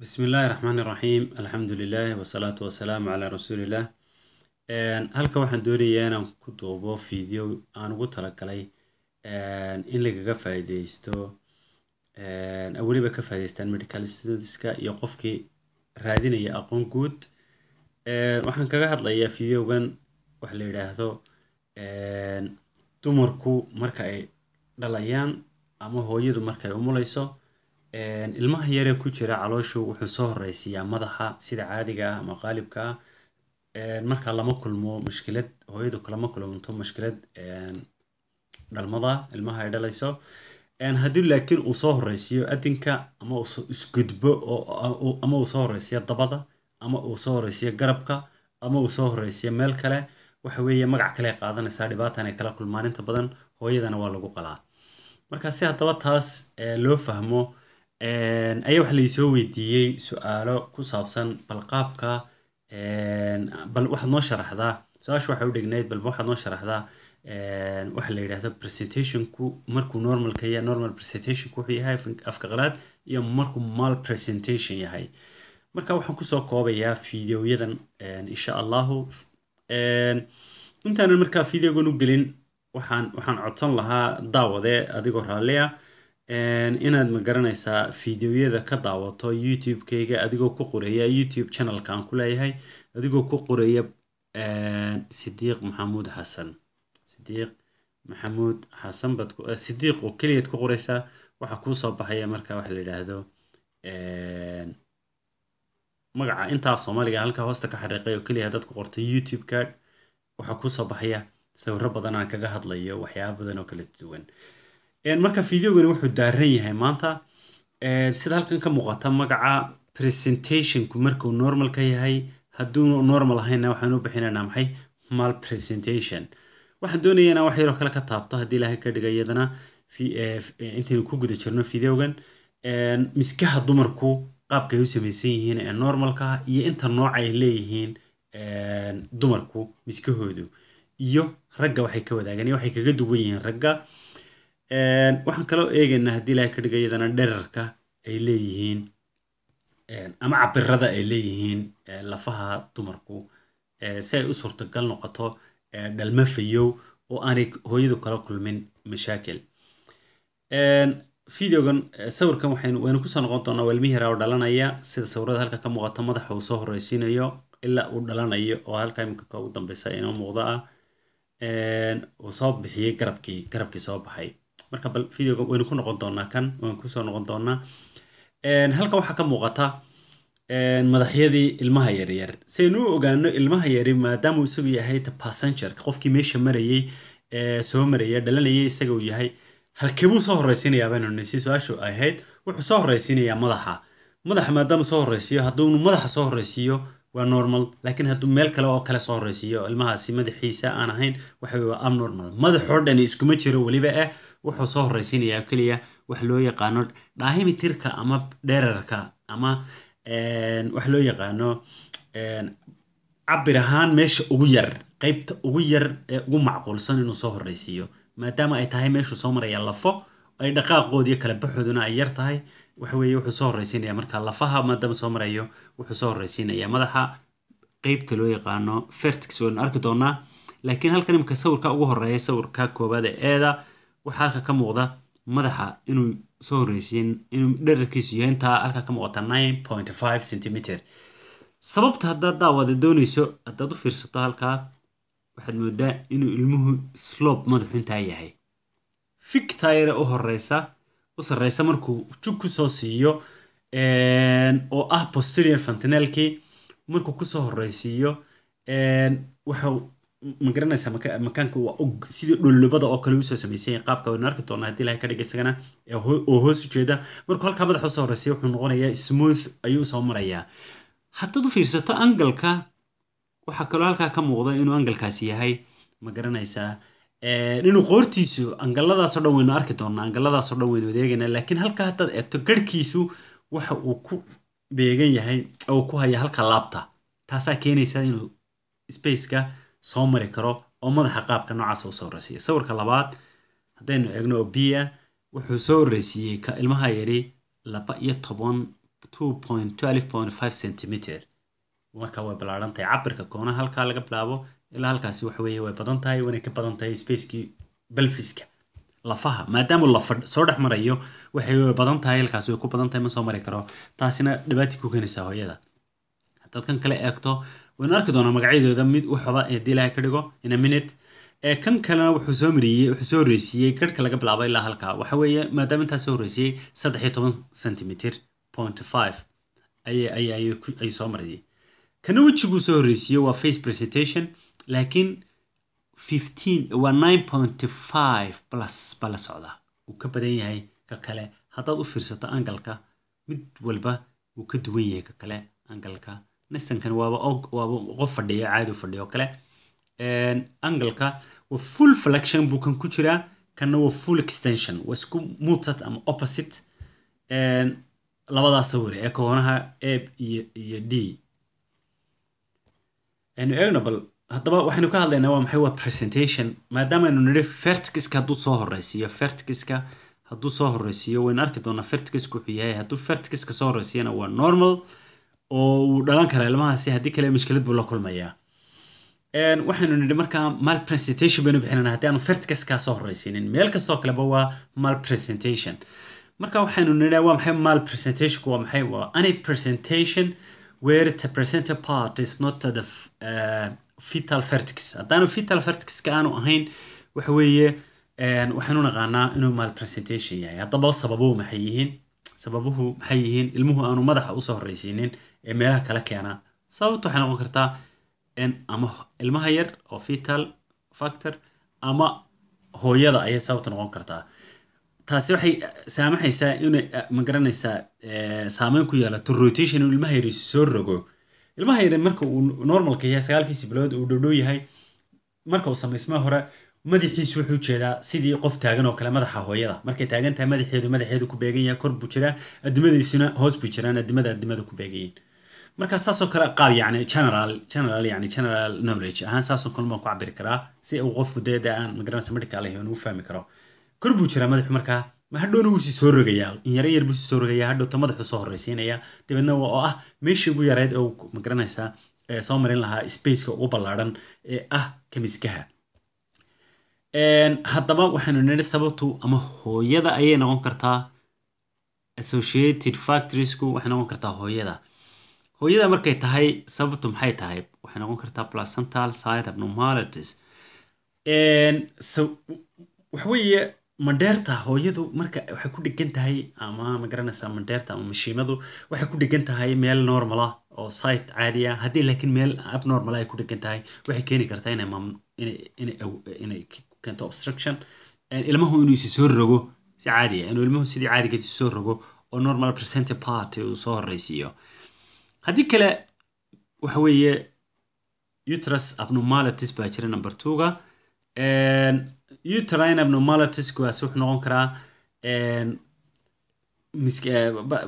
bismillaahi raxmaani raxiim alxamdulilaah wasalaatu wasalaamu calaa rasuulillaah halka waxaan doonayaa inaan ku duubo video aan ugu talagalay in lagaga faa'iideysto weliba ka faa'iideystaan medical studentska iyo qofkii raadinaya aqoon guud. Waxaan kaga hadlayaa videogan waxa la yidhaahdo dumarku marka ay dhalayaan ama hooyadu markay umuleyso ilmaha yaree ku jira calooshu wuxuu soo horeysiiyaa madaxa sida caadiga ah ama qaalibka. Ah lama kulmo mushkilad hooyadu kalama kulmanto mushkilad dhalmada ilmaha ay dhalayso. Haddii laakiin uu soo horeysiiyo adinka ama isgudbo ama uu soo horeysiiyo dabada ama uu soo horeysiiyo garabka ama uu soo horeysiiyo meel kale waxa weeye magac kale qaadanaysaa dhibaatan ay kala kulmaan. Inta badan hooyadana waa lagu qalaa. Marka si haddaba taas loo fahmo ayaa waxa laisoo weydiiyey su'aalo ku saabsan balqaabka bal waxaad noo sharaxdaa su'aasha waxay u dhignayd balba waxaad noo sharaxdaa waxa la yidhahdo presentationku markuu normalka yahay normal presentationku wuxuu yahay afka qalaad iyo markuu mal presentation yahay. Marka waxaan ku soo koobayaa videoyadan insha allahu. Intaanan markaa videogan u gelin waxaan waxaan codsan lahaa daawade adigoo raalli ah inaad ma garanaysaa videoyada ka daawato youtube-kayga adigoo ku qoreeya youtube channelka aan ku leeyahay adigoo ku qoreeya sidiiq maxamuud xasan. Sidiiq maxamuud xasan baad sidiiq oo keliyaad ku qoreysaa waxaa kuu soo baxaya marka waxa la yidhaahdo magaca intaaf soomaaliga halkaa hoosta ka xariiqay oo keliya haddaad ku qorto youtube card waxaa kuu soo baxaya badan aan kaga hadlayo waxyaaba badan oo kala duwan marka videogani wuxuu daaran yahay maanta. Sida halkan ka muuqata magaca presentationku markuu normal ka yahay hadduu normal ahayna waxaan u bixinaynaa maxay? Mal presentation. Waxaan doonaya inaan wax yaroo kale ka taabto haddii ilaahay ka dhiga iyadana intaynu ku guda jirno videogan miskaha dumarku qaabkay u samaysan yihiin ee normalka iyo inta nooc ay leeyihiin dumarku miskahoodu. Iyo ragga waxay ka wadaagaan iyo waxay kaga duwan yihiin ragga waxaan kaloo eegaynaa haddii ilahay ka dhiga iyadana dherarka ay leeyihiin. Ama cabirada ay leeyihiin lafaha dumarku si ay u suurtagal noqoto dhalma fayow oo aanay hooyadu kala kulmin mashaakil. Videogan sawirkan waxaynu ku soo noqon doonaa welmi yaraa oo dhalanaya sida sawirada halka ka muuqata madaxa uu soo horeysiinayo ilaa uu dhalanayo oo halka iminka ka ugu dambeysa inoo muuqda ah uu soo bixiyey garabkii garabkii soo baxay marka bal videoga waynu ku noqon doonaa kan waynu ku soo noqon doonaa halkan waxaa ka muuqata madaxyadii ilmaha yaryar saynu u ogaano ilmaha yari maadaama uu isagu yahay passengerka. Qofkii meesha marayey soo maraya dhalanayay isaga yahay. Halkeebuu soo horeysiinayaa baynu nisi su'aashu ahayd wuxuu soo horeysiinayaa madaxa. Madaxa maadaama soo horeysiiyo hadduu madaxa soo horeysiiyo waa normal. Laakiin hadduu meel kale oo kale soo horeysiiyo ilmahaasi madaxiisa aan ahayn waxa waa abnormal. Madaxoo dhani iskuma jiro weliba ah wuxuu soo horeysiinayaa keliya wax loo yaqaano dhaahimitirka ama dherarka ama wax loo yaqaano cabir ahaan meesha ugu yar qeybta ugu yar ee ugu macquulsan inuu soo horeysiiyo maadaama ay tahay meeshuu soo maraya lafo ay dhaqaaqoodiyo kala baxooduna ay yar tahay waxaweye wuxuu soo horeysiinaya marka lafaha maadaama soo marayo wuxuu soo horeysiinaya madaxa qeybta loo yaqaano fertix waynu arki doonaa. Laakiin halkan imika sawirka ugu horreeya sawirka koobaad ee eeda waxaa halka ka muuqda madaxa inuu soo horeysiin inuu dherarkiisu yahay intaa halka ka muuqata nine point five centimeter. Sababta haddaad daawada dooneyso haddaad u fiirsato halkaa waxaad moodaa inuu ilmuhu slob madaxu intaa yahay fictire u horeysa u sarreysa markuu jug ku soo siiyo oo ah posterior fantinelkii markuu ku soo horeysiiyo waxau magaranaysa makaanka waa og sidii dhollobada oo kale u soo sameysanya qaabka waynu arki doonaa haddii ilahay ka dhiga isagana oo hoos u jeeda. Halkaa madaxa u soo horeysiya wuxuu noqonayaa smooth ayuu u soo marayaa. Haddaad u fiirsato angalka waxaa kaloo halkaa ka muuqda inuu angalkaasi yahay ma garanaysaa inuu qoortiisu angaladaasoo dhan waynu arki doonaa angaladaasoo dhan waynu adeegaynaa laakiin halkaa haddaad eegto garhkiisu waxa uu ku beegan yahay oo ku haya halka laabta. Taasaa keenaysa inuu spaceka soo mari karo oo madaxa qaabka noocaasa u soo horeysiiya sawirka labaad haddaynu eegno oo biya wuxuu soo horeysiiyey ilmaha yari laba iyo toban centimeter. Marka way ballaaran cabirka koonaha halkaa laga bilaabo ilaa halkaasi waxa way badan tahay waanay ka badan tahay spacekii belfiska lafaha. Maadaama lafa soo dhex marayo waxay way badan tahay halkaasi way ku badan tahay ma soo mari karo. Taasina dhibaati ku keenaysaa hooyada. Haddaad kale eegto waynu arki doonaa magacyadooda mid waxba haddii ilaahay ka dhigo in a minute. Ee kan kalena wuxuu soo mariyey wuxuu soo horreysiiyey garhka laga bilaabo ilaa halkaa. Waxa weeye maadaama intaa soo horreysiyey saddex iyo toban centimeter point five ayay soo mariyey. Kana wejiguu soo horreysiiyey waa face presentation laakiin fifteen waa nine point five plus baa la socdaa wuu ka badan yahay ka kale. Haddaad u fiirsato angalka mid walba wuu ka duwan yahay ka kale angalka nistankan waaba og waaba qof fadhiya caadi fadhiya kale angalka waa full flexion buu kan ku jiraa kanna waa full extension. Waa isku mutad ama opposite labadaas sawir ee koonaha a iyo iyo d. Aynu eegno bal haddaba waxaynu ka hadlaynaa waa maxay waa presentation maadaama aynu nidhi vertigiska hadduu soo horeysiiyo vertigiska hadduu soo horeysiiyo waynu arki doonaa vertigisku wuxuu yahay hadduu vertigiska soo horeysiyana waa normal oo uu dhalan karaa ilmahaasi haddii kale mushkilad buu la kulmayaa. Waxaynu nidhi markaa mal baynu bixinana haddii aanu vertigiskaa soo horeysiinin meel kastoo kaleba waa mal marka waxaynu nidhi waa maxay mal waa maxay? Waa any presentation where the presenter part is not the uh, fetal haddaanu fetal vertexka aanu ahayn waxa weeye waxaanu naqaanaa inuu mal presentation yahay. Haddaba sababuhu maxay yihiin? Sababuhu maxay yihiin? Ilmuhu aanu madaxa u soo horeysiinin ee meelaha kala keena. Sababta waxay noqon kartaa ama ilmaha yar oo fetal factor ama hooyada ayay sababta noqon kartaa. Taasi waxay saamaxaysaa inay ma garanaysaa saameyn ku yeelato rotation inuu ilmaha yar soo rogo. Ilmaha yar marka uu normalka yahay sagaalkiisi bilood uu dhowdhow yahay marka uu samaysma hore madaxiisu wuxuu jeedaa sidii qof taagan oo kale madaxa hooyada. Markay taagan tahay madaxeedu madaxeedu ku beegan yahay kor buu jiraa adimadiisuna hoos buu jiraan adimada adimada ku beegan yihiin marka saasoo kale qaab yani general general yani general knowledge ahaan saasoo kale baan ku cabiri karaa si uu qofku dee dee aan magaranaysa medical ahi uu fahmi karo. Kor buu jiraa madaxu markaa ma hadhowna wuu sii soo rogayaa in yara yar buu sii soo rogayaa hadhowta madaxu soo horreysiinaya dabeedna oo ah meeshii ugu yarayd oo ma garanaysaa soo marin lahaa spaceka ugu ballaadhan ee ah kamiskaha haddaba waxaynu nidhi sababtu ama hooyada ayay noqon kartaa associated factoriesku waxay noqon kartaa hooyada hooyada markay tahay sababtu maxay tahay? Waxay noqon kartaa placental side abnormalities. Waxweeye mandheerta hooyadu marka waxay ku dhegan tahay ama ma garanaysaa mandheerta ama mashiimadu waxay ku dhegan tahay meel normal ah oo site caadi ah. Haddii laakiin meel abnormal ay ku dhegan tahay waxay keeni kartaa inay inay keento obstruction. Ilmahu inuu isi soo rogo si caadi ah inuu ilmuhu sidii caadigeed isi soo rogo oo normal present part uu soo horreysiiyo haddii kale waxa weeye uterus abnormalities baa jira number twoga. Uterine abnormalities kuwaas wuxuu noqon karaa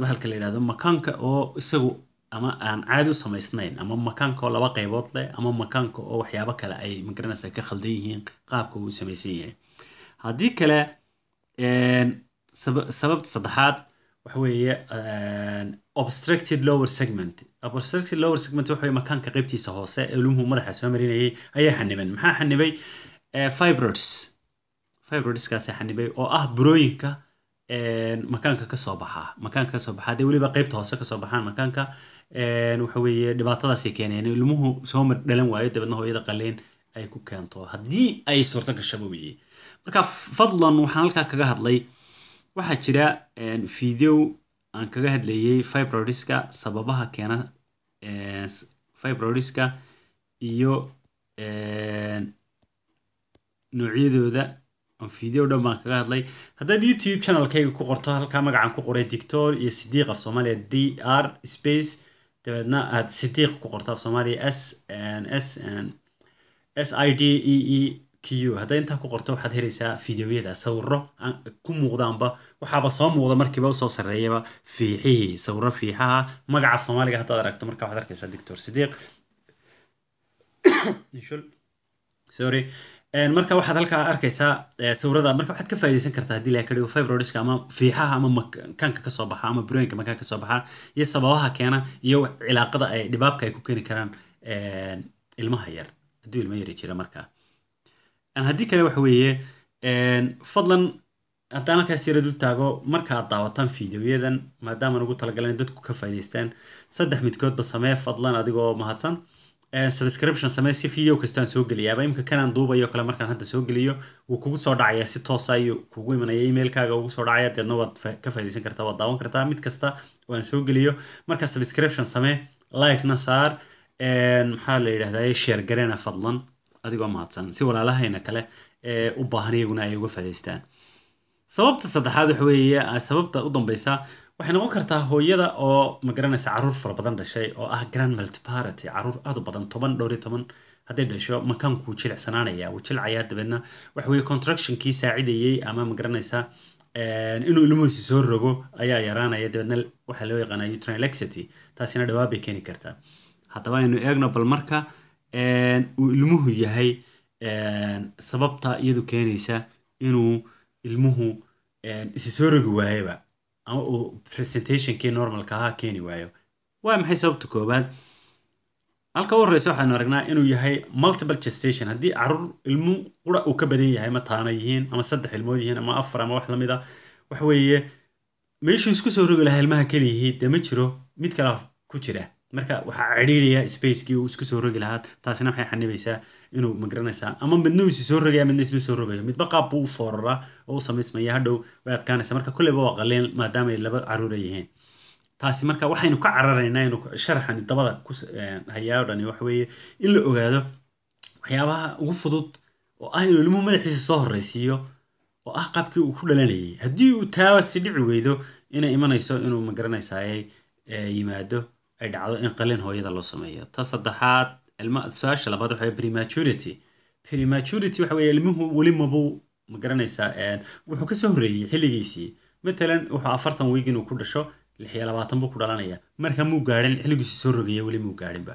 bahalka la yidhahdo makaanka oo isagu ama aan caadi u samaysnayn ama makaanka oo laba qaybood leh ama makaanka oo waxyaabo kale ay magaranaysa ka khaldan yihiin qaabka uu samaysan yahay. Haddii kale sababta saddexaad waxa weeye obstructed lower segment obstructed lower segment weye makaanka qaybtiisa hoose ee ilmuhu madaxa soo marinayay ayaa xaniban. Maxaa xanibay? Fibroids. Fibroidskaasi xanibay oo ah burooyinka makaanka ka soo baxa. Makaanka ka soo baxa. Hadee weliba qaybta hoose ka soo baxaan makaanka waxa weeye dhibaatadaasay keeneen. Ilmuhu soo dhalan waayo dabeedna hooyada qaleen ay ku keento. Haddii ay suurto gashaba weye marka fadlan waxaan halkaa kaga hadlay. Waxaa jira video aan kaga hadlayay fibroidska sababaha keena fibroidska iyo noocyadooda. Video dhan baan kaga hadlay. Haddaad youtube channelkayga ku qorto halkaa magacaan ku qoray dictor iyo sidiiq af soomaaliya d r space. Dabeedna aad sidiiq ku qorto af soomaaliya s s s i d e e q hadday intaa ku qorto waxaad helaysaa fideoyada sawiro ku muuqdaanba waxaaba soo muuqda markiiba u soo sarreeyaba fiixihii sawiro fiixaha magaca soomaaliga haddaad aragto marka waxaad arkaysaa dictor sidiiq sorry. Marka waxaad halkaa arkaysaa sawirada marka waxaad ka faaideysan kartaa haddii la kadhigo fibroiska ama fiixaha ama makaanka ka soo baxa ama burooyinka makaanka ka soo baxa iyo sababaha keena iyo cilaaqada ay dhibaabka ay ku keeni karaan ilmaha yar. Hadduu ilma yari jira markaa haddii kale waxa weeye fadlan haddaan halkaas yara dul taago markaad daawataan fideoyadan maadaama ugu talagalan dadku ka faa'idaystaan saddex midkoodba samee fadlan adigoo mahadsan. Subscription samee si video kastaan soo geliyaaba imika kanaan duubayo kale markaan hadda soo geliyo wuu kugu soo dhacaya si toosa ayuu kugu imanaya emailkaaga ugu soo dhacaya deedna waad ka faaidaysan kartaa waad daawan kartaa. Mid kasta oo aan soo geliyo marka subscription samee like-na saar. Maxaa la yidhahdaa share fadlan adigoo mahadsan si walaalahayna kale ee u baahan iyaguna ay uga faa'idaystaan sababta saddexaad waxa weeye sababta u dambeysa waxay noqon kartaa hooyada oo magaranaysa carruur fara badan dhashay oo ah grand multiparity carruur aad u badan toban dhowr iyo toban hadday dhasho makaankuu jilicsanaanaya wuu jilcayaa dabeedna waxa weye contractionkii saacidayey ama magaranaysa inuu ilmuhuisi soo rogo ayaa yaraanaya dabeedna waxaa loo yaqaanaa laxity taasina dhawaab bay keeni kartaa. Haddaba aynu eegno bal marka uu ilmuhu yahay sababta iyadu keenaysa inuu ilmuhu isi soo rogi waayaba. Ama uu presentationkii normalka ahaa keeni waayo. Waa maxay sababta koowaad? Halka u horeysa waxaanu aragnaa inuu yahay multiple gestation. Haddii carruur ilmu qura uu ka badan yahay ma taana yihiin ama saddex ilmood yihiin ama afar ama wax la mid a waxa weeye meeshuu isku soo rogi lahaa ilmaha keliyihii dee ma jiro mid kale ku jira marka waxaa cidhiidhaya spacekii uu isku soo rogi lahaa taasina waxay xanibaysaa inuu ma garanaysaa ama midna soo rogaya midna isma soo rogayo. Midba qaab buu u fooraraa oo u samaysmaya hadhow way adkaanaysa marka kulleyba waa qaliin maadaama ay laba caruura yihiin. Taasi marka waxaynu ka cararaynaa inuu sharaxani dabada ku hayaa o dhani waxa in la ogaado waxyaabaha ugu fudud oo ah inuu ilmuhu madaxiisa soo horreysiiyo oo ah qaabkii uu ku dhalanayay. Haddii uu taawasi dhici weydo inay imanayso inuu magaranaysaay yimaado ay dhacdo in qalin hooyada loo sameeyo ta saddexaad su'aasha labaad waxa prematurity prematurity waxa weeye ilmuhu weli mabuu ma garanaysaa wuxuu ka soo horreeyey xilligiisii matalan wuxuu afartan wiig inuu ku dhasho lix iyo labaatan buu ku dhalanaya marka muu gaadhin xilligiisi soo rogaya weli muu gaadhinba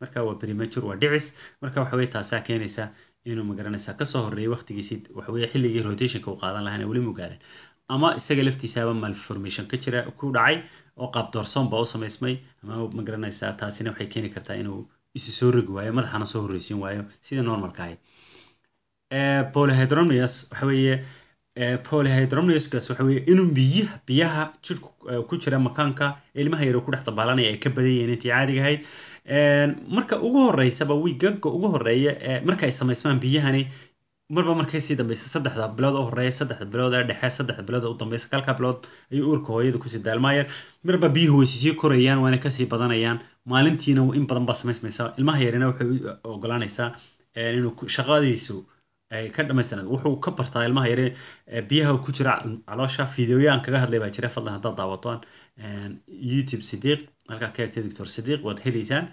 marka waa premature waa dhicis marka waxa weye taasaa keenaysa inuu ma garanaysaa ka soo horreeyay waqtigiisii waxaweye xilligii rotationka uu qaadan lahayna weli muu gaadhin ama isaga laftiisaaba malformation ka jira ku dhacay oo qaab doorsoon baa u samaysmay ama ma garanaysaa taasina waxay keeni kartaa inuu isi soo rogi waayo madaxana soo horreysiin waayo sida normalka ahayd polyhydromius waxa weeye polyhydromiuskaas waxa weeye inuu biyaha biyaha jidhku ku jira makaanka ilmaha yar ku dhex dabaalanaya ay ka badan yihiin intii caadiga ahayd. Marka ugu horeysaba wiigaga ugu horreeya marka ay samaysmaan biyahani marba markay sii dambeysa saddexda bilood u horreeya saddexda bilood ee dhexe saddexda bilood u dambeysa kalka bilood ayuu uurka hooyada ku sii daalmaayaan marba biyuhu way sii korayaan waana ka sii badanayaan. Maalintiina in badan baa samaysmaysa. Ilmaha yarina waxay ogolaanaysaa inuu shaqadiisu ay ka dhamaystiran wuxuu ka bartaa ilmaha yare biyaha ku jira caloosha fideoyaan kaga hadlay baa jira. Fadlan haddaad daawataan youtube sidiiq halkaa ka egtay sidiiq waad helaysaan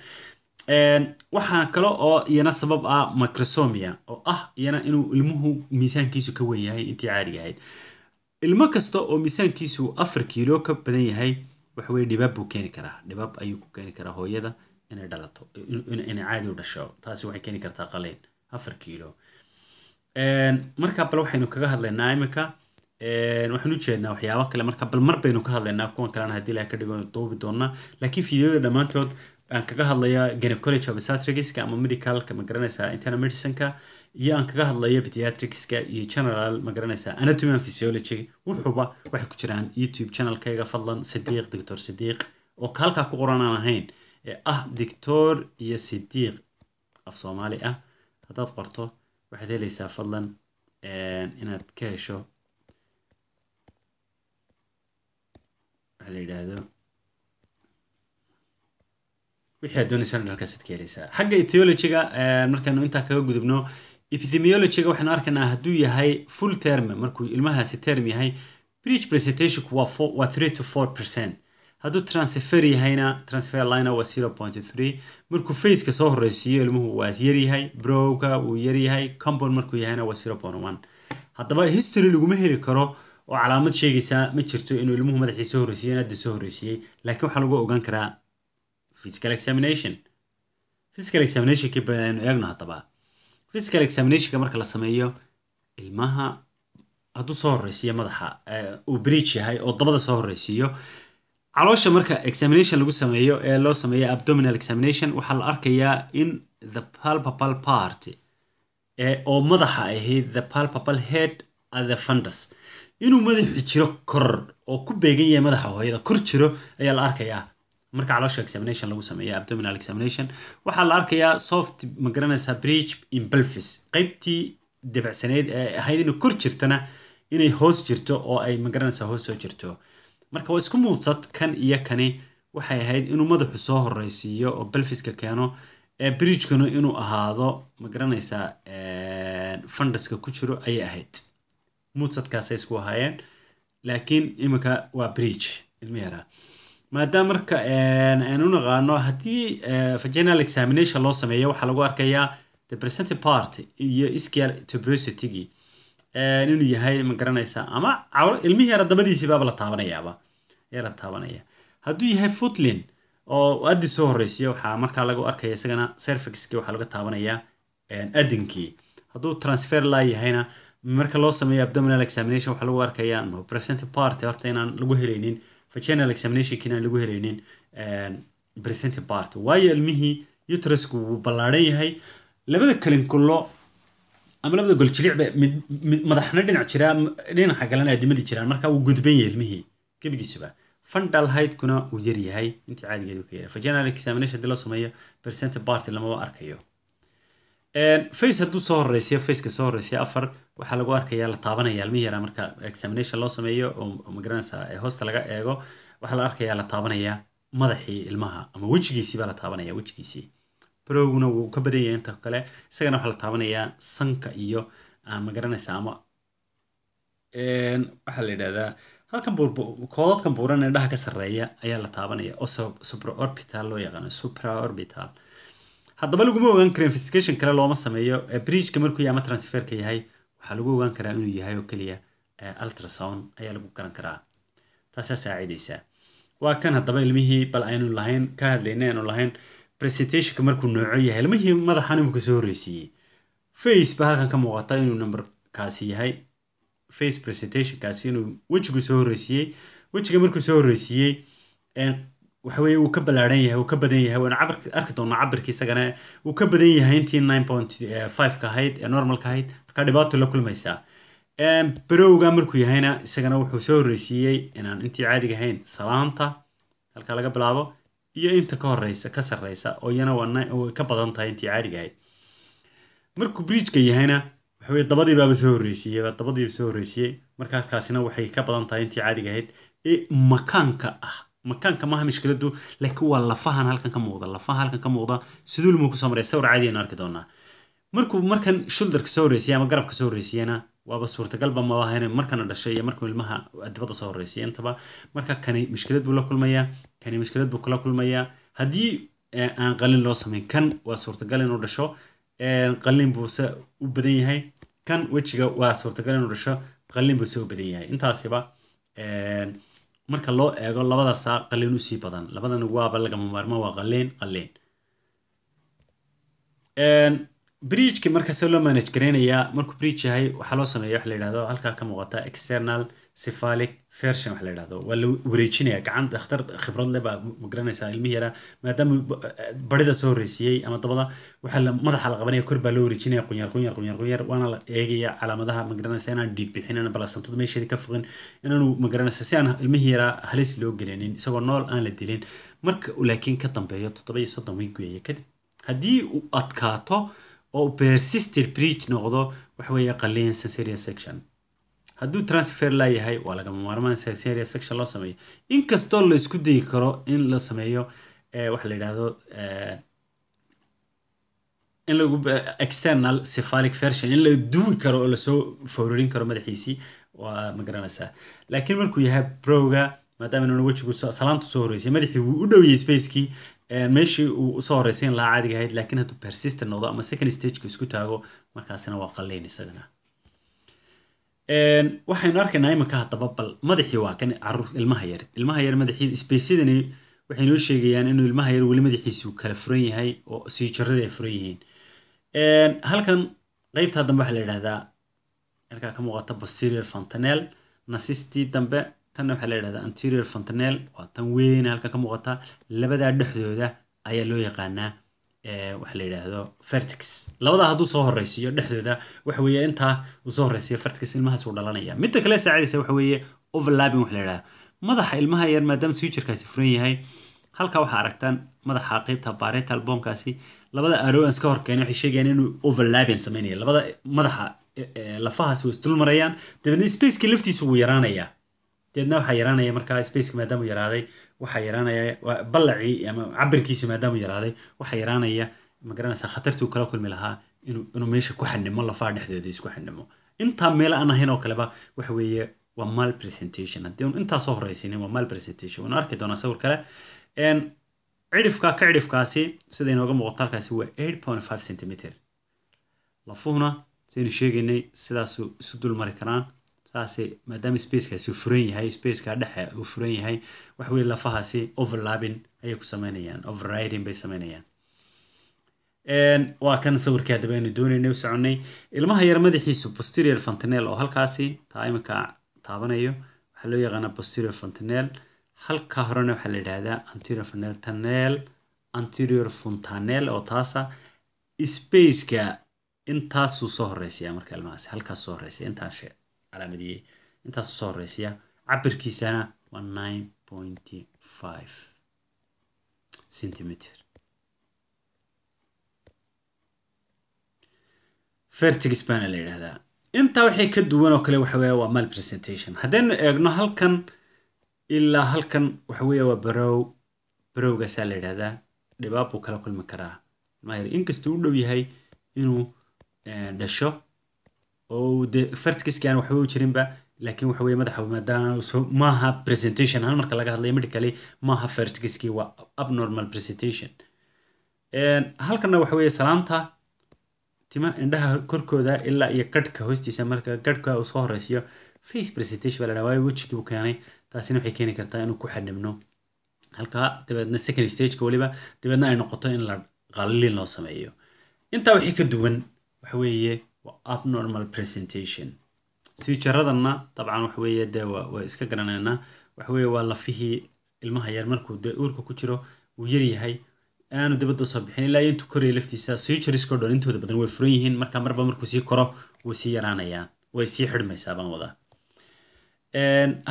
waxaa kale oo iyana sabab ah microsomia oo ah iyana inuu ilmuhu miisaankiisu ka wen yahay intii caadiga ahayd. Ilmo kasta oo miisaankiisu afar kiilo ka badan yahay waxaweye dhibaab buu keeni karaa. Dhibaab ayuu ku keeni karaa hooyada inay dhalato inay caadi u dhasho. Taasi waxay keeni kartaa qaliin. Afar kiilo. Marka bal waxaynu kaga hadlaynaa imika waxaan ujeednaa waxyaabo kale. Marka bal mar baynu ka hadlaynaa kuwan kalena haddii ilaha ka dhigo duubi doona laakiin fideoyada dhammaantood aan kaga hadlaya gynecology obstetricska ama medicalka ma garanaysaa internal medicineka iyo aan kaga hadlayo pediatricska iyo general ma garanaysaa anatomy and physiology. Wuxuuba waxay ku jiraan youtube channelkayga fadlan sidiiq doctor sidiiq oo halkaa ku qoran aan ahayn ee ah doctor iyo sidiiq af soomaali ah. Haddaad qorto waxaad helaysaa fadlan inaad ka hesho waxa la yidhaahdo wixii doonaysan halkaasaad ka helaysaa xagga etiologyga markaanu intaa kaga gudubno epidemiologyga waxaanu arkaynaa hadduu yahay full term markuu ilmahaasi term yahay breach presentationku waa waa three to four percent. Hadduu transfer yahayna transfer lina waa zero point three. Markuu faceka soo horeysiiyo ilmuhu waa yaryahay browga wuu yaryahay compound markuu yahayna waa zero point one. Haddaba history laguma heli karo oo calaamad sheegaysa ma jirto inuu ilmuhu madaxii soo horeysiiyey addi soo horeysiiyey laakiin waxaa lagu ogaan karaa physical examination. Physical examination kii baynu eegno haddaba. Physical examinationka marka la sameeyo ilmaha hadduu soo horreysiiyo madaxa uu bridge yahay oo dabada soo horreysiiyo caloosha marka examination lagu sameeyo ee loo sameeyo abdominal examination waxaa la arkayaa in the palpable part oo madaxa ahayd the palpable head the fundus. Inuu madaxu jiro kor oo ku beegan yahay madaxa hooyada kor jiro ayaa la arkayaa marka caloosha examination lagu sameeyo abdominal examination waxaa la arkayaa soft ma garanaysaa bridge in pelvis. Qaybtii debacsaneyd ee ahayd inay kor jirtana inay hoos jirto oo ay ma garanaysaa hoos soo jirto. Marka waa isku muudsad kan iyo kani waxay ahayd inuu madaxu soo horreysiiyo oo belfiska keeno ee bridgekanu inuu ahaado ma garanaysaa funduska ku jiro ayay ahayd. Muudsadkaasay isku ahaayeen laakiin iminka waa bridge ilmi maadaama marka aan u naqaano haddii vaginal examination loo sameeyo waxaa lagu arkayaa the present part iyo ischial tuberosity inuu yahay ma garanaysaa ama ilmihii yara dabadiisiibaaba la taabanayaaba ayaa la taabanaya. Hadduu yahay footlin oo addi soo horreysiya waxaa markaa lagu arkaya isagana servicki waxaa laga taabanayaa adinkii hadduu transfer laa yahayna marka loo sameeyo abdominal examination waxaa lagu arkayaa no present part horta inaan lagu helaynin vaginal examinationka inaan lagu helaynin present part. Waayo ilmihii utrusku wuu ballaadhan yahay? Labada kalinkullo ama labada gol jilicba mid madaxna dhinac jiraa dhinaca kalena adimadii jiraan. Marka wuu gudban yahay ilmihii gebigiisuba fundal heightkuna wuu yar yahay. Intii caadigeedu ka yahay. Vaginal examination haddii loo sameeyo percent party lamaba arkayo face hadduu soo horreysiyo faceka soo horreysiyo afar waxaa lagu arkayaa la taabanaya ilmihi yaraa marka examination loo sameeyo oo magaranaysa hoosta laga eego. Waxaa la arkayaa la taabanaya madaxii ilmaha ama wejigiisii baa la taabanaya wejigiisii. Barowguna wuu ka badan yahay inta kale isagana waxaa la taabanayaa sanka iyo magaranaysa ama waxaa la yidhahdaa halkan koodadkan buuran ee dhaha ka sarreeya ayaa la taabanaya oo supraorbital loo yaqaano supraorbital haddaba laguma ogaan kara investigation kale looma sameeyo bridgeka markuu ama transferka yahay waxaa lagu ogaan karaa inuu yahay oo keliya ultrasound ayaa lagu garan karaa. Taasaa saacidaysa waa kan haddaba ilmihii bal aynu lahayn ka hadlaynay aynu lahayn presentationka markuu nooco yahay ilmihii madaxan imika soo horreysiiyey face ba halkan ka muuqata inuu numberkaasi yahay. Face presentationkaasi inuu wejigu soo horreysiiyey wejiga markuu soo horreysiiyey waxaweye wuu ka ballaadhan yahay wuu ka badan yahay. Waynu cabir arki doonaa cabirkii isagana. Wuu ka badan yahay intii nine point five ka ahayd ee normalka ahayd. Marka dhibaato la kulmaysaa. Barowga markuu yahayna isagana wuxuu soo horreysiiyey inaan intii caadiga ahayn salaanta halka laga bilaabo iyo inta ka horeysa ka sarreysa oo iyana way ka badan tahay intii caadiga ahayd. Markuu bridgeka yahayna waxaweye dabadiibaaba soo horreysiiyey dabadiiba soo horreysiiyey. Markaaskaasina waxay ka badan tahay intii caadiga ahayd ee makaanka ah makaanka maaha mishkiladu laakiin waa lafahan halkan ka muuqda lafaha halkan ka muuqda. Siduu ilmuhu ku soo maray sawir caadi arki doonaa. Markuu markan shuldarka soo horreysiya ama garabka soo horreysiyana waaba suurtagalba maaha inay markana dhashay iyo markuu ilmaha dibadda soo horreysiya intaba marka kani mushkilad buu la kulmayaa kani mushkilad buu kula kulmayaa haddii aan qalin loo samayn kan waa suurtagal inuu dhasho. Qalin buuse u badan yahay. Kan wejiga waa suurtagal inuu dhasho qalin buuse u badan yahay. Intaasiba marka loo eego labadaasaa qalin u sii badan. Labadan waaba lagama maarmo waa qalin qalin bridgeki marka se loo manage gareynayaa markuu bridge yahay waxaa loo sameeya waxa la yidhahdo halkaa ka muuqata external cephalic version waxa la yidhahdo waa la wareejinaya gacan dhakhtar khibrad leh baa ma garanaysaa ilmihi yaraa maadaama barida soo horreysiiyey ama dabada waxaa madaxa la qabanaya kor baa loo wareejinaya qunyar qunyar qunyar qunyar waana la eegaya calaamadaha magaranaysa inaan dhiig inaan balasantadu meesheedii ka foqin inaanu magaranaysa si aan ilmihi yaraa halis loo gelinin isagoo nool aan la dilin marka laakiin ka dambeeyo toddoba iyo soddon wiig weeye kadib haddii uu adkaato oo persisted bridge noqdo waxa weeye qaliin sensoria section hadduu transfer laayahay waa lagama maarmaan sensoria section loo sameeyo. Inkastoo la isku dayi karo in la sameeyo waxa la yidhahdo in lagu external cephalic version in la duwi karo oo la soo fowrarin karo madaxiisii waa ma garanaysaa. Laakiin markuu yahay browga maadaama inuu wejigu salaanta soo horreysay madaxii wuu u dhowiyey spacekii meeshii uu u soo horreysayn lahaa caadiga ahayd laakiin hadduu persistent noqdo ama second stageka isku taago markaasina waa qalleyn isagana waxaynu arkaynaa iminka haddaba bal madaxii waa kan carruur ilmaha yar. Ilmaha yar madaxii spaceyadani waxay noo sheegayaan inuu ilmaha yar weli madaxiisu kala furan yahay oo sii furan yihiin. Halkan qeybtaa dambe waxaa la yidhahdaa halkaa ka muuqata posterior fontanel nasistii dambe tanna waxaa la yidhahdaa anterior fontanel waa tan weyn halka ka muuqata. Labadaa dhexdooda ayaa loo yaqaanaa waxa la yidhaahdo vertix labadaa hadduu soo horeysiiyo dhexdooda waxa weeye intaa uu soo horeysiyo vertix ilmahaas uu dhalanaya. Midda kale saacidaysa waxa weeye overlapping waxa la yidhahdaa madaxa ilmaha yar maadaama suujarkaasi furan yahay halka waxaa aragtaan madaxa qeybta baretal bonkaasi labada arrows ka horkeenay waxay sheegayaan inuu overlapping sameynaya. Labada madaxa lafahaas way isdul marayaan dabeedna spaceki laftiisa wuu yaraanayaa. Dabeedna waxaa yaraanaya markaa spaceki maadaama yaraaday waxaa yaraanaya ballacii ama cabirkiisu maadaama yaraaday waxaa yaraanaya magaranaysa khatartii uu kala kulmi lahaa inuu meesha ku xanimo lafaha dhexdooda isku xanimo intaa meel aan ahayn oo kaleba waxa weeye waa mal presentation haddii un intaa soo horeysiinin waa mal presentation waynu arki doonaa sawir kale. Cidhifka ka cidhifkaasi sida inooga muuqato halkaasi waa eight point five centimeter. Lafuhuna sidaynu sheegaynay sidaasuu isu dul mari karaan saase maadaama spacekaasi furan yahay spaceka dhexe uu furan yahay waxa weye lafahaasi overlapping ayay ku sameynayaan overriding bay sameynayaan. Waa kan sawirkii haddaba aynu doonaynay u soconay. Ilmaha yar madaxiisu posterior fontanel oo halkaasi taa iminka taabanayo waxaa loo yaqaanaa posterior fontanel halka horena waxaa la yidhaahdaa anterior fontanel anterior fontanel oo taasa spaceka intaasuu soo horeysiyaa marka ilmahaasi halkaas soo horeysiya intaas calaamadiyey intaasuu soo horeysiya cabirkiisana waa nine point five centimeter vertix baana la yidhahdaa. Intaa waxay ka duwan oo kale waxa weeye waa mal presentation haddaynu eegno halkan ilaa halkan waxa weeye waa barow. Barowgaasaa la yidhahdaa. Dhibaab buu kala kulmi karaa. Inkastuu u dhow yahay inuu dhasho oo de vertixki aan waxba u jirinba laakiin waxa weye madaxa maadaama maaha presentation. Hal marka laga hadlayo medically maaha vertixki waa abnormal presentation. Halkanna waxa weeye salaanta tima indhaha korkooda ilaa iyo gadhka hoostiisa marka gadhka uu soo horeysiyo face presentation baa la dhaha waayo wejigii buu keenay. Taasina waxay keeni kartaa inuu ku xadhibno. Halka dabeedna second stageka weliba dabeedna ay noqoto in la qalliin loo sameeyo. Intaa wixii ka duwan waxa weeye waa abnormal presentation. Suujaradana dabcan waxa weeye dee waa iska garanaynaa. Waxa weeye waa lafihii ilmaha yar markuu dee uurka ku jiro wuu yaryahay aanu dibadda soo bixin ilaa intuu koraya laftiisa suujariskoo dhan intooda badan way furan yihiin. Marka marba markuu sii koro way sii yaraanayaan. Way sii xidhmaysaa baan wadaa.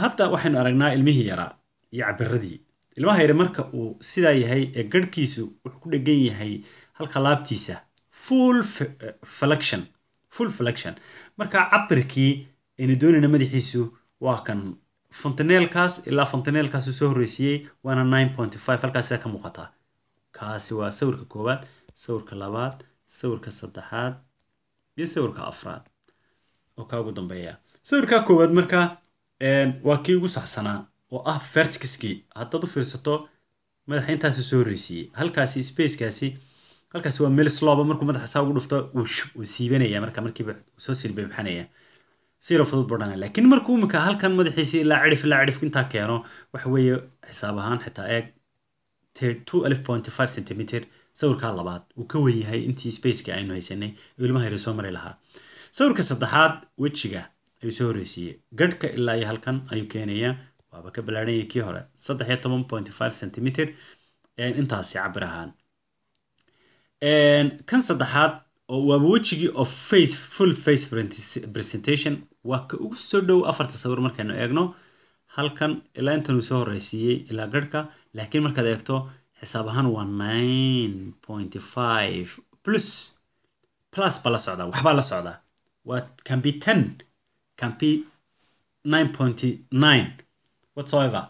Hadda waxaynu aragnaa ilmihii yaraa iyo cabiradii. Ilmaha yare marka uu sidaa yahay ee garhkiisu wuxuu ku dhegan yahay halka laabtiisa. Full flexion full flexion. Marka cabirkii aynu doonayna madaxiisu waa kan fontaneelkaas ilaa fontaneelkaasu soo horreysiiyey waana nine point five halkaas ka muuqataa kaasi waa sawirka koowaad sawirka labaad sawirka saddexaad iyo sawirka afraad. Oo kaa ugu dambeeya. Sawirka koowaad marka waa kii ugu saxsanaa oo ah vertixkii haddaad u fiirsato madaxa intaasu soo horreysiiyey halkaasi spacekaasi halkaasi waa meel sloba markuu madaxa saa ugu dhufto wuu siibanaya marka markiiba soo silbeebxanaya siro fudud bodhana laakiin markuu imika halkan madaxiisi ilaa cidhif ilaa cidhif intaa keeno waxa weeye xisaab ahaan xitaa eeg centimeter sawirkaa labaad uu ka wen yahay intii spaceka aynu haysanay ilmaha yare soo mari lahaa. Sawirka saddexaad wejiga ayuu soo horreysiiyey gadhka ilaa iyo halkan ayuu keenayaa waaba ka ballaarhanyay kii hore. Saddex iyo toban point five centimeter intaasi cabir ahaan kan saddexaad oo waaba wejigii of face full face presentation waa ka ugu soo dhow afarta sawir markaynu eegno. Halkan ilaa intan soo horreysiiyey ilaa garhka laakiin markaad eegto xisaab ahaan waa nine point five plus plus baa la socdaa waxbaa la socdaa. Waa can be ten can be nine point nine whatsoever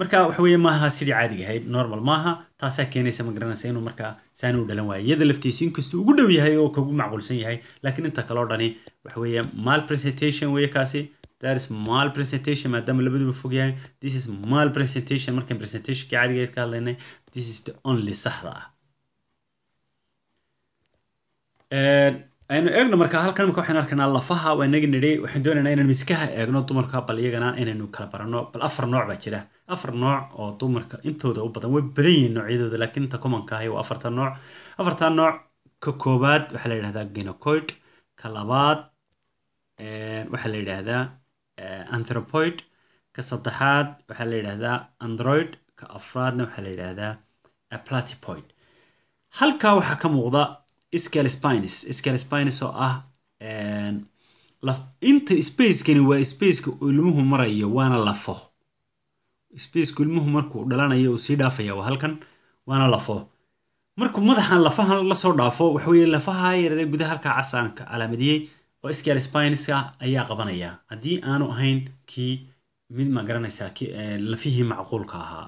marka waxa weeye maaha sidii caadiga ahayd normal maaha. Taasaa keenaysa ma garanaysa inuu markaa saani u dhalan waayo. Iyada laftiisu inkastuu ugu dhow yahay oo kagu macquulsan yahay laakiin inta kaloo dhani waxa mal presentation weeye kaasi. That mal presentation maadaama labaduba fog yahay. This is mal presentation markaan presentationkii caadigeed ka hadlaynay this is the only saxda ah aynu eegno marka halkan marka waxaynu arkaynaa lafaha waa inaga nidhi waxaan doonaynaa inaan miskaha eegno dumarka bal iyagana inaynu kala baranno bal afar nooc baa jira afar nooc oo dumarka intooda u badan way badan yihiin noocyadooda laakiin inta commonka ahi waa afarta nooc. Afarta nooc ka koowaad waxaa la yidhahdaa gynecoid ka labaad waxaa la yidhaahdaa anthropoid ka saddexaad waxaa la yidhaahdaa android ka afraadna waxaa la yidhaahdaa platypoid halkaa waxaa ka muuqda scalespines scalespines oo ah inta spacekani waa spaceka ilmuhu marayo waana lafo spaceka ilmuhu markuu dhalanayo uu sii dhaafaya waa halkan waana lafo. Markuu madaxan lafaha la soo dhaafo waxaweye lafaha yarare gudaha halkaa casaanka calaamadiyey oo scalespinska ayaa qabanaya. Haddii aanu ahayn kii mid ma garanaysaa lafihii macquulka ahaa.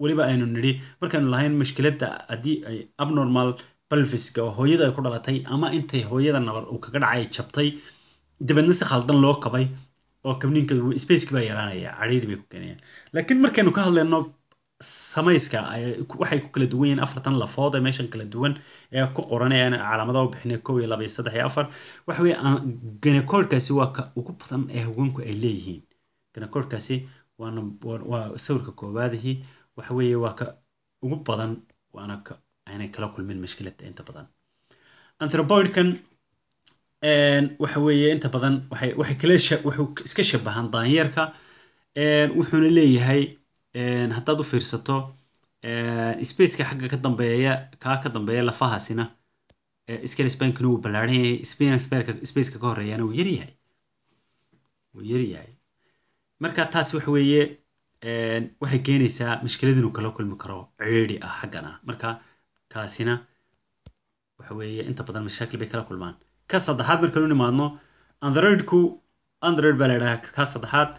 Weliba aynu nidhi markaanu lahayn mushkiladda haddii ay abnormal balfiska oo hooyada ay ku dhalatay ama intay hooyada nabar uu kaga dhacay jabtay dabeedna si khaldan loo kabay oo kabniinka spaceki baa yaraanaya cariiri bay ku keenayaan laakiin markaynu ka hadlayno samayska waxay ku kala duwan yihiin afartan lafood ee meeshan kala duwan ee ku qoran ee calaamadaha u bixinay kow iyo laba iyo saddex iyo afar. Waxa weye ganakoorkaasi waa ka ugu badan ee haweenku ay leeyihiin. Ganakoorkaasi waana waa sawirka koowaadihii waxa weeye waa ka ugu badan waana ka aanay kala kulmin mashkiladda inta badan. Anthropoidkan waxa weeye inta badan waxay wuxuu iska shabahan daanyeerka. Wuxuuna leeyahay haddaad u fiirsato spaceka xagga ka dambeeya kaa ka dambeeya lafahaasina scalespankana wuu ballaaran yahay spaceka ka horeeyana wuu yaryahay wuu yaryahay marka taas waxa weeye waxay keenaysaa mashkilad inuu kala kulmi karo ceeri ah xaggan ah marka kaasina waxa weeye inta badan mashaakil bay kala kulmaan ka saddexaad markaynu nimaadno androidku android baa la idhaha ka saddexaad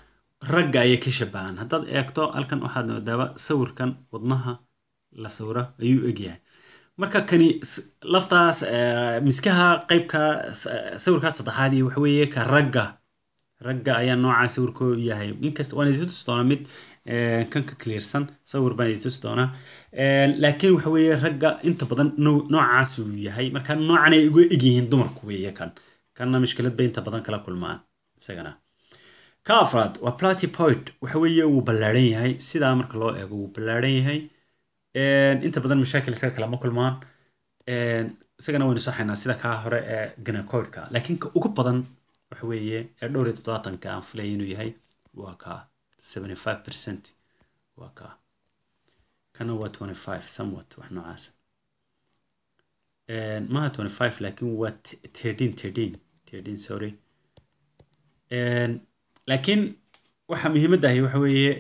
ragga ayay ka shabahan haddaad eegto halkan waxaad moodaaba sawirkan wadnaha la sawiro ayuu egyahay marka kani laftaas miskaha qeybka sawirkaa saddexaad iyo waxaweeye ka ragga ragga ayaa noocaa sawirku yahay. Inkasta waan idin doonaa mid kanka ka clearsan sawir baan idin tusi doonaa. Laakiin waxa weeye ragga inta badan noocaas uu yahay. Marka noocan ay uga egyihiin dumarku weeye kan. Kanna mishkilad bay inta badan kala kulmaan isagana. Ka afraad waa platypoid waxa weeye wuu ballaadhan yahay. Sidaa marka loo eego wuu ballaadhan yahay. Inta badan mashaakil isaga kalama kulmaan. Isagana waynu saxaynaa sida kaa hore ee ganacoidka laakiin ka ugu badan waxa weeye ee dhowr iyo toddobaatanka aan filaya inuu yahay waa kaa 75 percent waa kaa kana waa 25 somewhat wax noocaas. Maha 25 laakiin waa 13 13 13 sorry. Laakiin waxa muhiimadda waxa weeye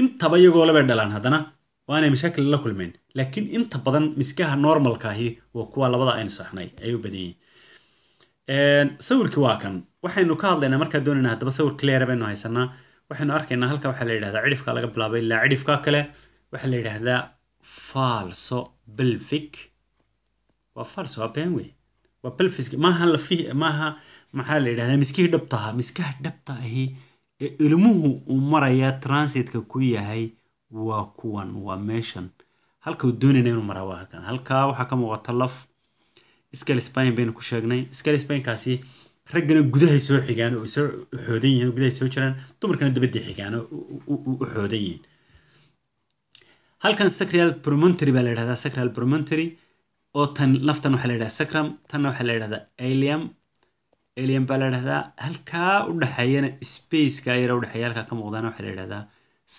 intaba iyagoo labay dhalaan haddana waaanay mashaakil la kulmeen laakiin inta badan miskaha normalka ahi waa kuwa labada aynu saxnay ay u badan yihiin sawirkii waa kan. Waxaynu ka hadlaynaa markaa doonaynaa haddaba sawir clear baynu haysanaa. Waxaynu arkaynaa halka waxaa la yidhahdaa cidhifka laga bilaabay ilaa cidhifka kale. Waxaa la yidhahdaa falso belvic waa falso waa been waa belfisk maaha lafi maaha maxaa la yidhahdaa? Miskihii dhabtaha miskaha dhabta ahi ee ilmuhu uu maraya transitka ku yahay waa kuwan waa meeshan. Halka uu doonayna inuu maraa waa halkan halkaa waxaa ka muuqata laf scalespine baynu ku sheegnay. Scalespinekaasi raggana gudahay soo xigaan oo xoodan yihiin gudahay soo jiraan dumarkana dabadii xigaan u xoodan yihiin. Halkan sacral promontory baa la yidhahdaa sacral promontory oo tan laftan waxaa la yidhahdaa sacrum tanna waxaa la yidhahdaa alium alium baa la yidhahdaa halkaa u dhexeeyana spaceka yara u dhexeeya halkaa ka muuqdana waxaa la yidhahdaa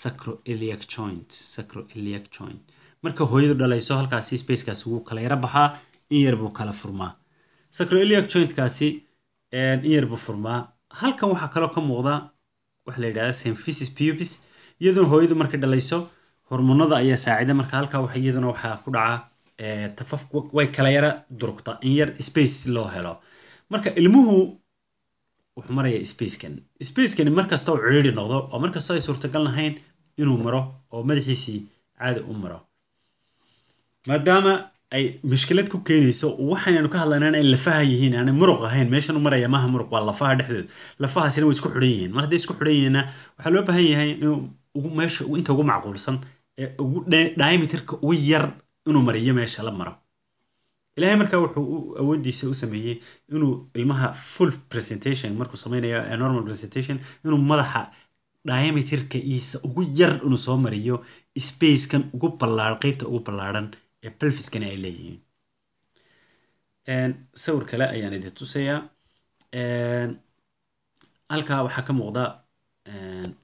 sacroiliac joint sacroiliac joint. Marka hooyadu dhalayso halkaasi spacekaasi wuu kala yara baxaa in yar buu kala furmaa. Sacroiliac jointkaasi in yar furmaa. Halkan waxaa kaloo ka muuqda waxaa la yidhahdaa symphysis pubis. Iyaduna hooyadu markay dhalayso hormonada ayaa saacida marka halkaa waxa iyaduna waxaa ku dhaca tafaf way kala yara durugta in yar space loo helo. Marka ilmuhu wuxuu maraya spacekan. Spacekani markasta uu ciriiri noqdo oo markastoo ay suurtagal lahayn inuu maro oo madaxiisii caadi u maro. Maadaama ay mushkilad ku keenayso waxaynanu ka hadlaynaa inay lafaha yihiin aanay muruq ahayn. Meeshan u maraya maaha muruq waa lafaha dhexdooda lafahaasina way isku xidhan yihiin. Mar hadday isku xidhan yihiinna waxaa loo baahan yahay inuu meesha inta ugu macquulsan ee ugu diameterka ugu yar inuu mariyo meesha la maro. Ilaahay markaa wuxuu awoodiisa u sameeyey inuu ilmaha full presentation markuu sameynayo normal presentation inuu madaxa diameterka iisa ugu yar inuu soo mariyo spacekan ugu ballaaran qeybta ugu ballaaran ee pelfiskana ay leeyihiin. Sawir kale ayaan idin tusayaa. Halkaa waxaa ka muuqda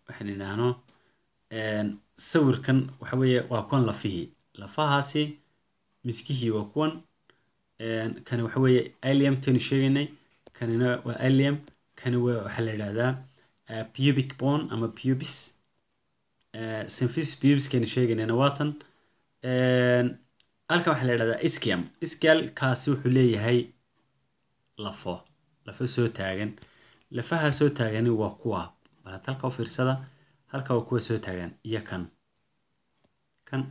waxaan idhaahno sawirkan waxa weeye waa kuwan lafihii lafahaasi miskihii waa kuwan. Kani waxa weeye alium tanu sheegaynay kanina waa alium kani waa waxaa la yidhahdaa pubic bone ama pubis. Symphysis pubis kani sheegaynayna waatan halkan waxaa la yidhahdaa ischium ischial kaasi wuxuu leeyahay lafo. Lafo soo taagan. Lafaha soo taagani waa kuwa. Balad halka u fiirsada halka waa kuwa soo taagan. Iyo kan. Kan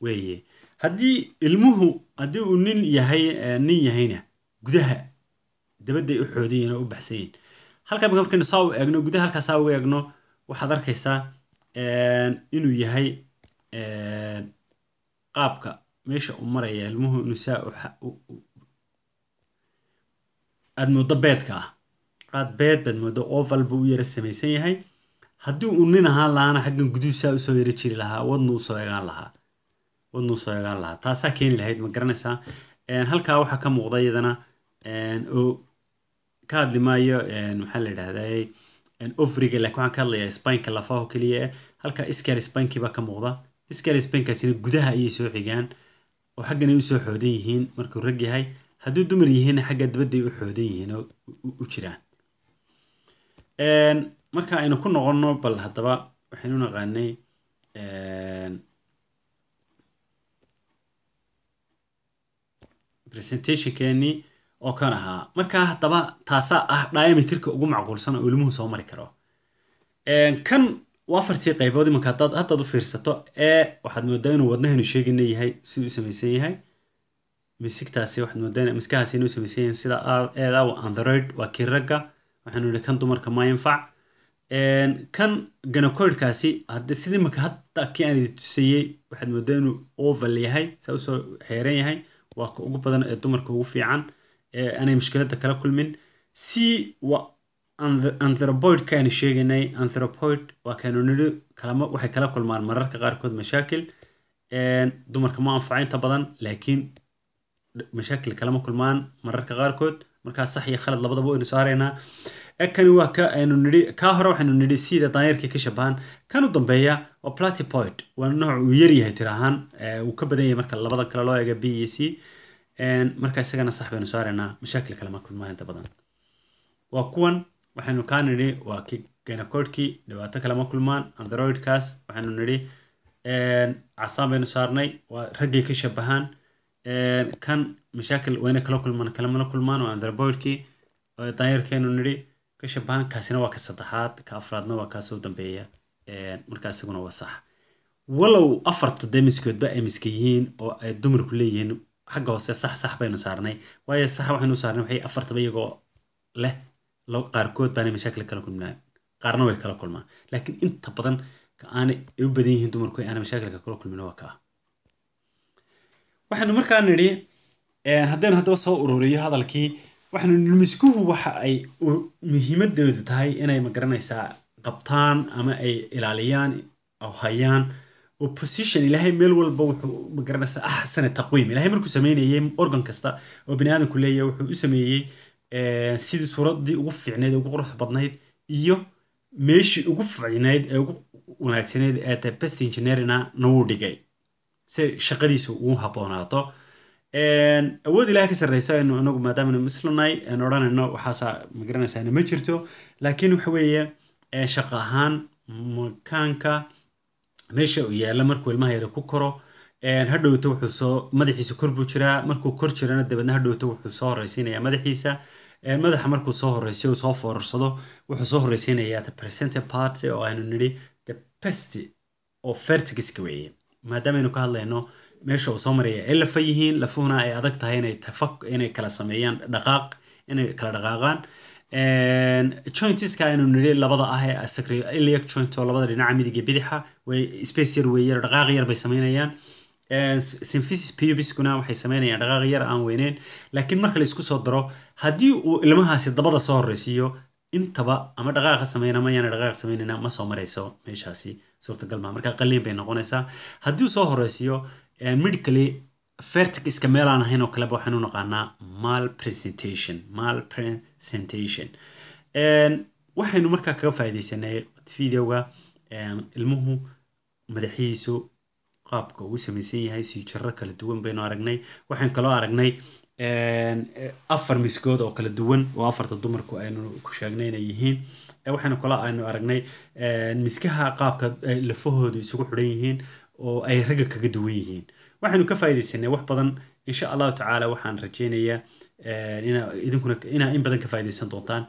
weeye. Haddii ilmuhu haddii uu nin yahay nin yahayna gudaha dabadday u xoodayiin oo u baxsan yihiin halka marka markaynu saa u eegno gudaha halkaa saa ugu eegno waxaad arkaysaa inuu yahay qaabka meesha uu maraya ilmuhu inuu saa aad moodo beedka ah. Qaad beed baad moodo oval buu u yara samaysan yahay. Haddii uu nin ahaan lahaana xaggan guduhu saa u soo yara jiri lahaa wadnu u soo egaan lahaa. Wadnu u soo egaan lahaa. Taasaa keeni lahayd ma garanaysaa. Halkaa waxaa ka muuqda iyadana oo ka hadli maayo maxaa la yidhahday ovriga laakiin waxaan ka hadlayaa spineka lafaho keliya halka iscal spinkii baa ka muuqda. Iscal spinkaasina gudaha ayay soo xigaan oo xaggan ay u soo xoodan yihiin markuu rag yahay hadduu dumar yihiinna xagga dabadday u xoodan yihiin oo u jiraan. Marka aynu ku noqonno bal haddaba waxaynu naqaanay presentationkeenii oo kan ahaa. Markaa haddaba taasaa ah diameterka ugu macquulsan oo ilmuhu soo mari karo. Kan waa afartii qaybood imanka haddaad haddaad u fiirsato ee waxaad moodaa inuu wadnahanu sheegina yahay si u samaysan yahay. Misigtaasi waxaad moodaa miskahaasi inuu samaysan yahay sida eeda android waa kii ragga waxaanu yidhi kan dumarka ma yanfac. Kan ganacoidkaasi hadde sidii marka hadda kii aan idin tusayey waxaad moodaa inuu oval yahay saa u soo xeeran yahay waa ka ugu badan ee dumarka ugu fiican aanay mushkiladda kala kulmin. Si waa anthropoidka aynu sheegaynay. Anthropoid waa kaanu nidhi. Kalama waxay kala kulmaan mararka qaarkood mashaakil. Dumarka ma anfaca inta badan laakiin mashaakil kalama kulmaan mararka qaarkood. Markaa sax iyo khalad labadaba waynu saaraynaa kani waa ka aynu nidhi kaa hore waxaynu nidhi sida daanyarkii ka shabahan kan u dambeeya waa platypoid waa nooc uu yaryahay tir ahaan. Uu ka badan yahay marka labada kale loo eega b e c. Marka isagana sax baynu saaraynaa mashaakil kalama kulmaan inta badan. Waa kuwan waxaynu kaa nidhi waa ki ganacoidkii dhibaato kalama kulmaan androidkaas waxaynu nidhi casaan baynu saarnay waa raggay ka shabahaan kan mashaakil wayna kala kulmaan kalamana kulmaan waa andropoidkii daanyarkeenu nidhi ka shabahan kaasina waa ka saddexaad ka afraadna waa kaasoo dambeeya markaa isaguna waa sax. Walow afarta dee ay miska oo ay dumarku leeyihiin xagga hoose sax sax baynu saarnay waayo sax waxaynu saarnay waxay afartaba iyagoo leh qaarkood baanay mashaakil kala kulmaan qaarna way kala kulmaan laakiin inta badan ka aanay u badan yihiin dumarku aanay mashaakilka kala kulmin waa kaa waxaynu markaa nidhi haddaynu haddaba soo ururiyo hadalkii waxaynu nidhi miskuhu waxa ay muhiimadoodu tahay inay ma garanaysaa qabtaan ama ay ilaaliyaan oo hayaan oo position ilaahay meel walba wuxuu ma garanaysaa axsana taqwiim ilaahay markuu sameynayay organ kasta oo bani aadamku leeyahay wuxuu u sameeyey sidii suuraddii ugu fiicnayd ugu quruxda badnayd iyo meeshii ugu fiicnayd ee ugu wanaagsanayd ee tahay best engineerina na wuu dhigay. Si shaqadiisu ugu habboonaato awood ilahay ka sarreyso aynu anagu maadaamanu muslimnahay aan odhanayno waxaasaa magaranaysaana ma jirto. Laakiin waxa weeye shaqo ahaan makaanka meesha uu yaalla markuu ilmaha yara ku koro hadhowto wuxuu soo madaxiisa kor buu jiraa. Markuu kor jirana dabeedna hadhowto wuxuu soo horeysiinayaa madaxiisa madaxa markuu soo horeysiyo soo foorarsado wuxuu soo horeysiinayaa the presenter part oo aynu nidhi the best oo vertigiska weeye. Maadaama aynu ka hadlayno meesha uu soo maraya ay lafa yihiin lafuhuna ay adag tahay inay tafak inay kala sameeyaan dhaqaaq inay kala dhaqaaqaan. Jointiska aynu nidhi labada ah ee sacroiliac joint oo labada dhinaca midiga bidixa way space yar wey yar dhaqaaq yar bay sameynayaan symphysis pubiskuna waxay sameynayaan dhaqaaq yar aan weyneyn. Laakiin marka la isku soo daro haddii uu ilmahaasi dabada soo horeysiiyo intaba ama dhaqaaqa sameyn ama yaana dhaqaaq sameynayna ma soo marayso meeshaasi. Suurtagal marka qaliin bay noqonaysaa. Haddii uu soo horeysiiyo medically vertixiska meel aan ahayn oo kaleba waxaynu naqaanaa mal presentation mal presentation waxaynu markaa kaga faaidaysanay videoga ilmuhu madaxihiisu qaabka uu samaysan yahay si jaro kala duwan baynu aragnay. Waxaan kaloo aragnay afar miskood oo kala duwan oo afarta dumarku aynu ku sheegnay inay yihiin. Waxaynu kaloo aynu aragnay miskaha qaabka lafahoodu isugu xidhan yihiin oo ay ragga kaga duwan yihiin. Waxaynu ka faaidaysanay wax badan. Insha allahu tacaala waxaan rajeynayaa ina idinkuna inaa in badan ka faaidaysan doontaan.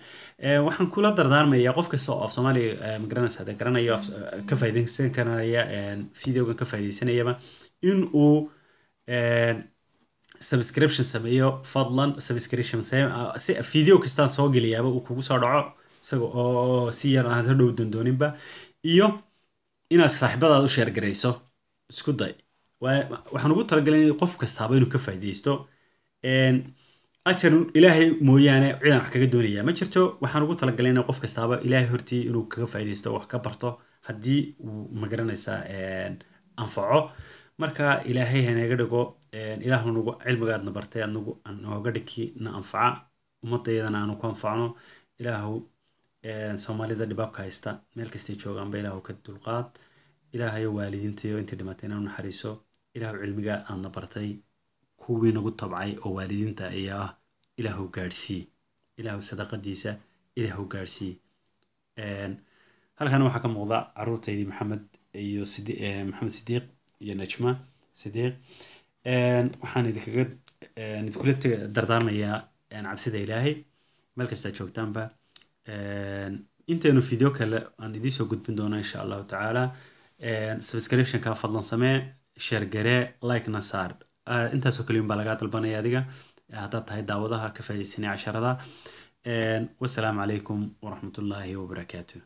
Waxaan kula dardaarmayaa qof kasta oo af soomaaliya magaranaysa hada garanayo ka faaidaysan karanaya videogan ka faaidaysanayaba in subscription sameeyo fadlan subscription si video kastaan soo geliyaaba uu kugu soo dhaco isaga oo si yar aan hadhow dandooninba iyo inaad saaxiibadaad u sheergarayso isku day. Waxaan ugu talagalay qof kastaaba inuu ka faaidaysto ajar ilaahay mooyaane cidaan wax kaga doonaya. Ma jirto waxaan ugu talagalay in qof kastaaba ilaahay hortii inuu kaga faaidaysto wax ka barto haddii uu ma garanaysaa anfaco. Marka ilaahay hanaga dhigo ilaah nagu cilmigaadna bartay adnagu nooga dhigi na anfaca. Ummadayadana aanu ku anfacno. Ilaahu soomaalida dhibaabka haysta meel kastay joogaanba ilaahu ka dulqaad. Ilaahayo waalidiintayo intii dhimatay inaan naxariiso. Ilaahu cilmiga aadna bartay kuwii nagu tabcay oo waalidiinta ayaa ah ilaahu gaadhsii ilaahu sadaqadiisa ilaahu gaadhsii halkan waxaa ka muuqda caruurtaydii maxamed iyo maxamed sidiiq iyo najma sidiiq. Waxaan idinkaga idinkula dardaarmayaa cabsida ilaahay. Meel kastaa joogtaanba. Intaynu video kale aan idiin soo gudbin doono insha allahu tacaala. Subscriptionka fadlan samee share garee like saar intaasoo kaliyan baa lagaa dalbanaya adiga. Haddaad tahay daawadaha ka faaidaysanay casharada. Wasalaamu calaykum waraxmatullaahi wabarakaatu